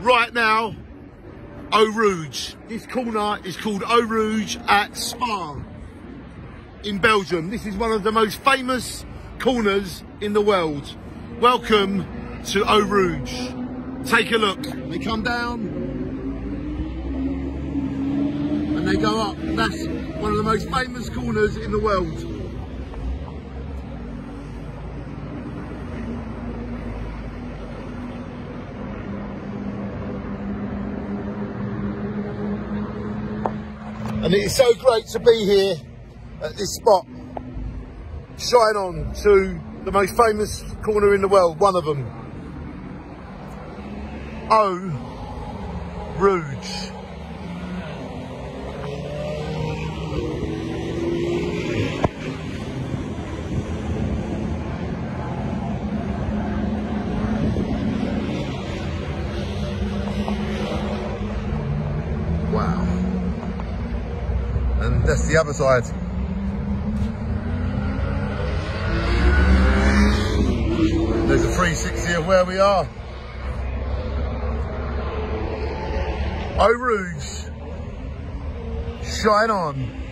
right now, Eau Rouge. This corner is called Eau Rouge at Spa in Belgium. This is one of the most famous corners in the world. Welcome to Eau Rouge. Take a look. They come down and they go up. That's one of the most famous corners in the world. And it is so great to be here at this spot. Shine on to the most famous corner in the world, one of them. Eau Rouge. Wow. And that's the other side. There's a 360 of where we are. Eau Rouge. Shine on.